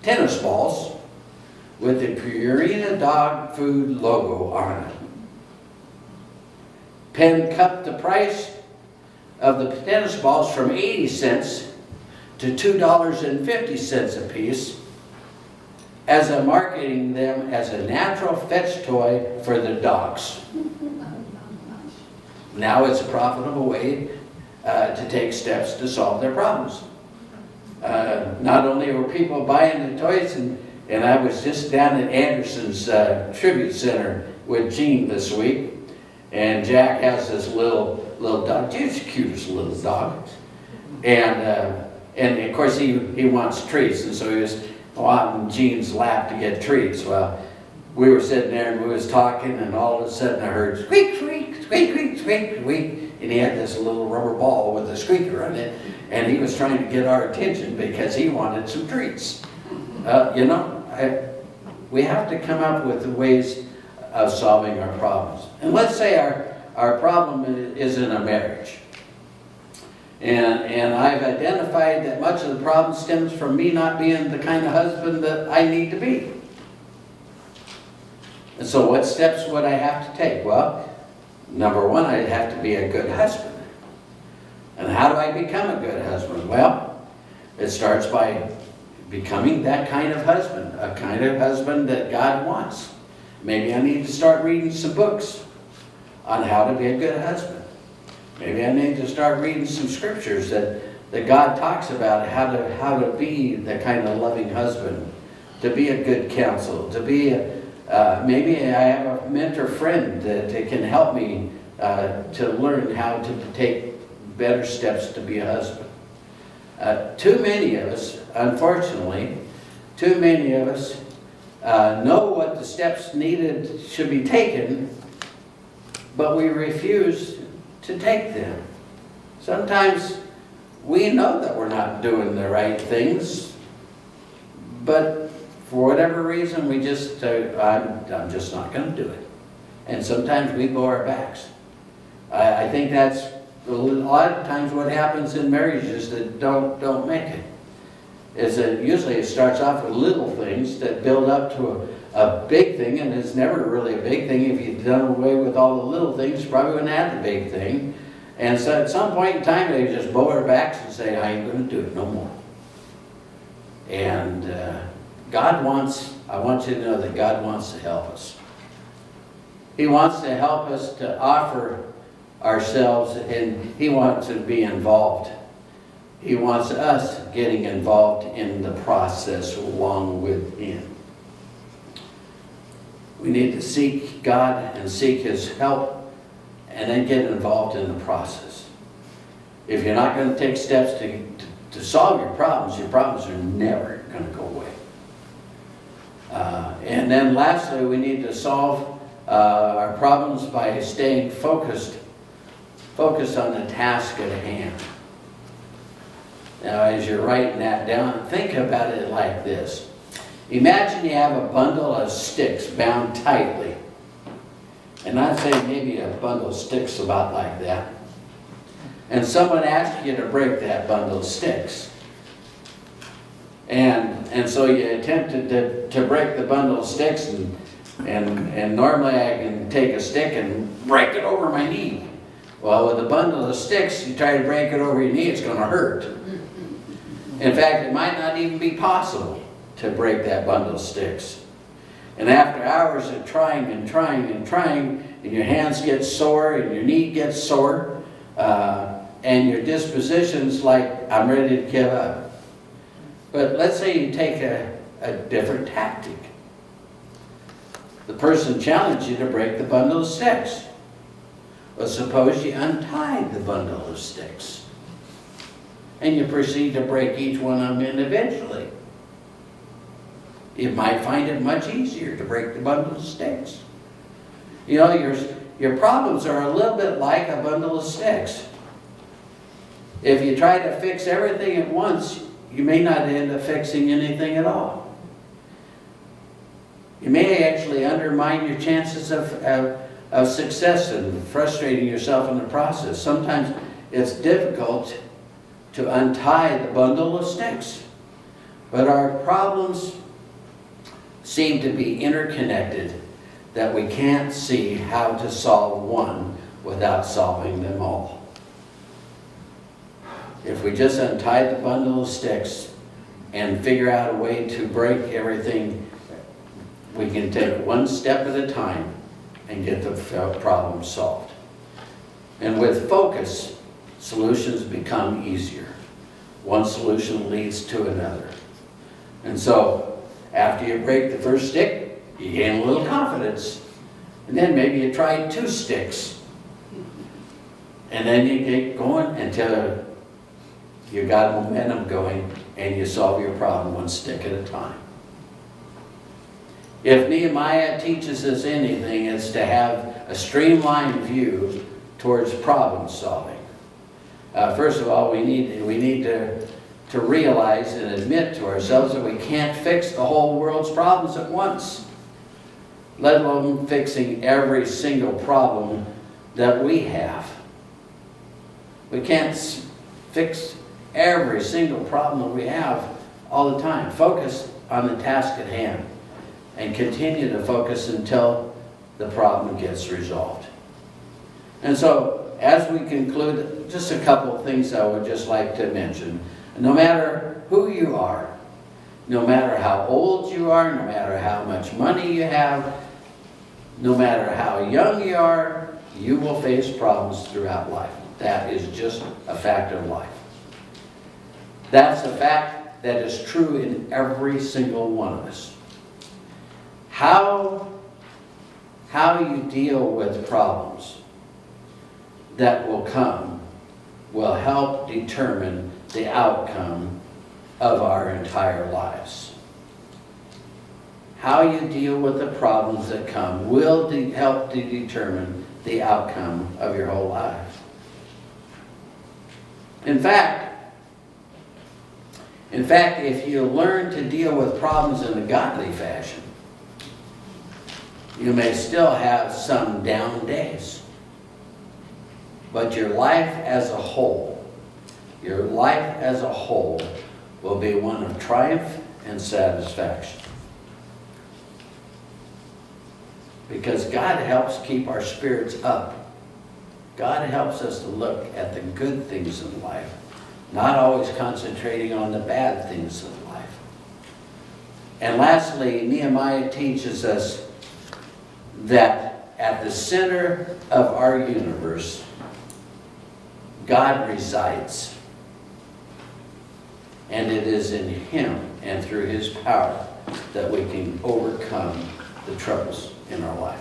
tennis balls with the Purina dog food logo on it. Penn cut the price of the tennis balls from 80 cents to $2.50 a piece as a marketing them as a natural fetch toy for the dogs. Now it's a profitable way uh, to take steps to solve their problems. Uh, not only were people buying the toys, and, and I was just down at Anderson's uh, Tribute Center with Gene this week, and Jack has this little little dog, just the cutest little dog, and uh, and of course he he wants treats, and so he was on Gene's lap to get treats. Well, we were sitting there and we was talking, and all of a sudden I heard squeak, squeak, squeak, squeak, squeak, squeak, and he had this little rubber ball with a squeaker on it, and he was trying to get our attention because he wanted some treats. Uh, you know, I, we have to come up with ways of solving our problems. And let's say our, our problem is in a marriage. And, and I've identified that much of the problem stems from me not being the kind of husband that I need to be. And so what steps would I have to take? Well, number one, I'd have to be a good husband. And how do I become a good husband? Well, it starts by becoming that kind of husband, a kind of husband that God wants. Maybe I need to start reading some books on how to be a good husband. Maybe I need to start reading some scriptures that, that God talks about how to, how to be the kind of loving husband, to be a good counsel, to be a, uh, maybe I have a mentor friend that, that can help me uh, to learn how to take better steps to be a husband. Uh, too many of us, unfortunately, too many of us uh, know what the steps needed should be taken, but we refuse to take them. Sometimes we know that we're not doing the right things, but for whatever reason, we just, uh, I'm, I'm just not going to do it. And sometimes we blow our backs. I, I think that's a lot of times what happens in marriages that don't, don't make it. Is that usually it starts off with little things that build up to a, a big thing, and it's never really a big thing. If you'd done away with all the little things, you probably wouldn't have the big thing. And so at some point in time, they just bow their backs and say, I ain't going to do it no more. And uh, God wants, I want you to know that God wants to help us. He wants to help us to offer ourselves and He wants to be involved. He wants us getting involved in the process along with Him. We need to seek God and seek His help and then get involved in the process. If you're not going to take steps to, to, to solve your problems, your problems are never going to go away. Uh, and then lastly, we need to solve uh, our problems by staying focused, focused on the task at hand. Now, as you're writing that down, think about it like this. Imagine you have a bundle of sticks bound tightly. And I'd say maybe a bundle of sticks about like that. And someone asks you to break that bundle of sticks. And, and so you attempted to, to break the bundle of sticks and, and, and normally I can take a stick and break it over my knee. Well, with a bundle of sticks, you try to break it over your knee, it's going to hurt. In fact, it might not even be possible to break that bundle of sticks. And after hours of trying and trying and trying, and your hands get sore and your knee gets sore, uh, and your disposition's like, I'm ready to give up. But let's say you take a, a different tactic. The person challenged you to break the bundle of sticks. Suppose you untie the bundle of sticks and you proceed to break each one of them individually. You might find it much easier to break the bundle of sticks. You know, your, your problems are a little bit like a bundle of sticks. If you try to fix everything at once, you may not end up fixing anything at all. You may actually undermine your chances of, of, of success and frustrating yourself in the process. Sometimes it's difficult to untie the bundle of sticks. But our problems seem to be interconnected that we can't see how to solve one without solving them all. If we just untie the bundle of sticks and figure out a way to break everything, we can take one step at a time and get the uh, problem solved. And with focus, solutions become easier. One solution leads to another. And so, after you break the first stick, you gain a little confidence. And then maybe you try two sticks. And then you get going until you got momentum going and you solve your problem one stick at a time. If Nehemiah teaches us anything, it's to have a streamlined view towards problem solving. Uh, first of all, we need, we need to, to realize and admit to ourselves that we can't fix the whole world's problems at once. let alone fixing every single problem that we have. We can't fix every single problem that we have all the time. Focus on the task at hand and continue to focus until the problem gets resolved. And so, as we conclude, just a couple of things I would just like to mention. No matter who you are, no matter how old you are, no matter how much money you have, no matter how young you are, you will face problems throughout life. That is just a fact of life. That's a fact that is true in every single one of us. How, how you deal with problems that will come will help determine the outcome of our entire lives. How you deal with the problems that come will help to determine the outcome of your whole life. In fact, in fact, if you learn to deal with problems in a godly fashion, you may still have some down days. But your life as a whole, your life as a whole will be one of triumph and satisfaction. Because God helps keep our spirits up. God helps us to look at the good things in life, not always concentrating on the bad things in life. And lastly, Nehemiah teaches us that at the center of our universe, God resides. And it is in Him and through His power that we can overcome the troubles in our life.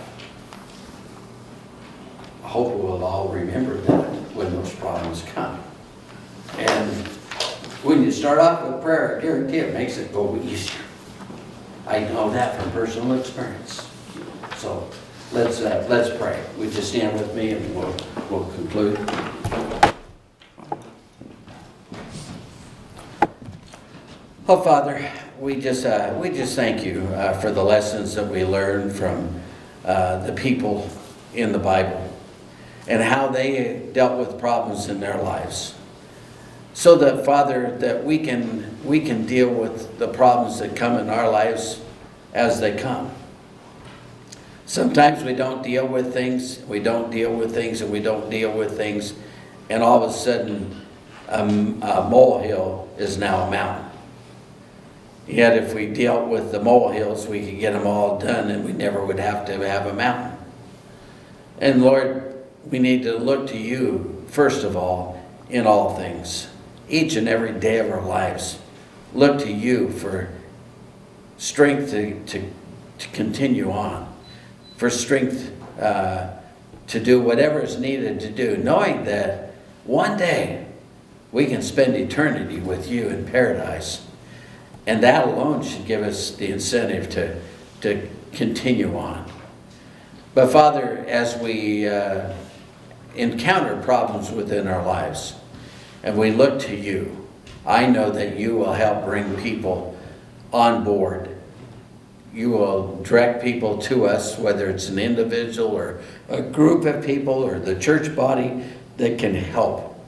I hope we'll all remember that when those problems come. And when you start off with prayer, I guarantee it makes it go easier. I know that from personal experience. So let's, uh, let's pray. Would you stand with me and we'll, we'll conclude? Oh, Father, we just, uh, we just thank you uh, for the lessons that we learned from uh, the people in the Bible and how they dealt with problems in their lives. So that, Father, that we can, we can deal with the problems that come in our lives as they come. Sometimes we don't deal with things, we don't deal with things, and we don't deal with things, and all of a sudden, um, a molehill is now a mountain. Yet if we dealt with the molehills, we could get them all done and we never would have to have a mountain. And Lord, we need to look to you, first of all, in all things. Each and every day of our lives, look to you for strength to, to, to continue on, for strength uh, to do whatever is needed to do, knowing that one day we can spend eternity with you in paradise. And that alone should give us the incentive to, to continue on. But Father, as we uh, encounter problems within our lives and we look to you, I know that you will help bring people on board. You will direct people to us, whether it's an individual or a group of people or the church body that can help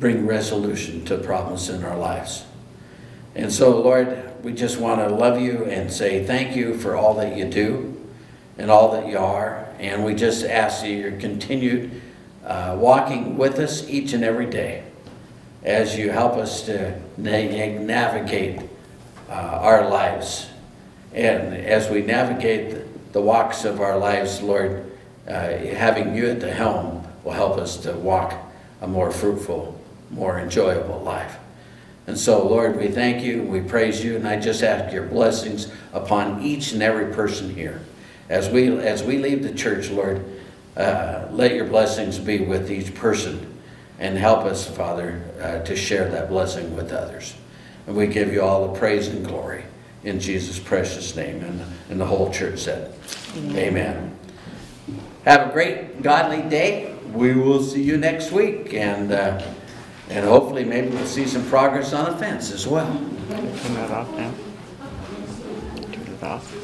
bring resolution to problems in our lives. And so, Lord, we just want to love you and say thank you for all that you do and all that you are. And we just ask that you're continued uh, walking with us each and every day as you help us to na- navigate uh, our lives. And as we navigate the walks of our lives, Lord, uh, having you at the helm will help us to walk a more fruitful, more enjoyable life. And so, Lord, we thank you, we praise you, and I just ask your blessings upon each and every person here. As we, as we leave the church, Lord, uh, let your blessings be with each person and help us, Father, uh, to share that blessing with others. And we give you all the praise and glory in Jesus' precious name. And, and the whole church said, Amen. Amen. Have a great, godly day. We will see you next week. And. Uh, and hopefully maybe we'll see some progress on the fence as well. Turn that off now. Turn it off.